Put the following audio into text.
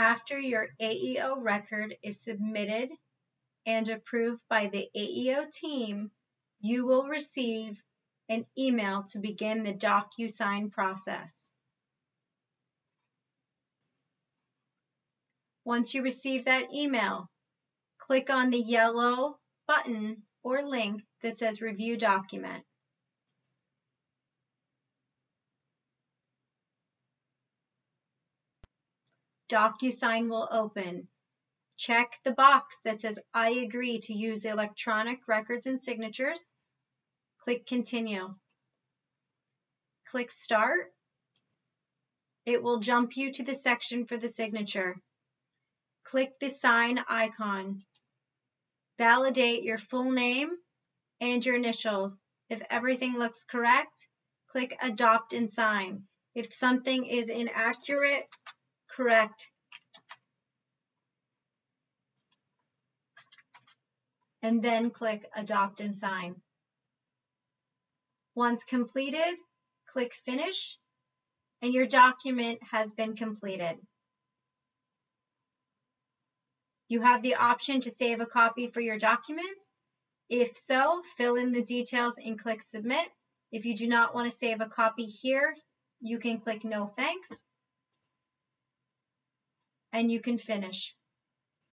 After your AEO record is submitted and approved by the AEO team, you will receive an email to begin the DocuSign process. Once you receive that email, click on the yellow button or link that says Review Document. DocuSign will open. Check the box that says I agree to use electronic records and signatures. Click Continue. Click Start. It will jump you to the section for the signature. Click the sign icon. Validate your full name and your initials. If everything looks correct, click Adopt and Sign. If something is inaccurate, correct. And then click Adopt and Sign. Once completed, click Finish, and your document has been completed. You have the option to save a copy for your documents. If so, fill in the details and click Submit. If you do not want to save a copy here, you can click No Thanks and you can finish.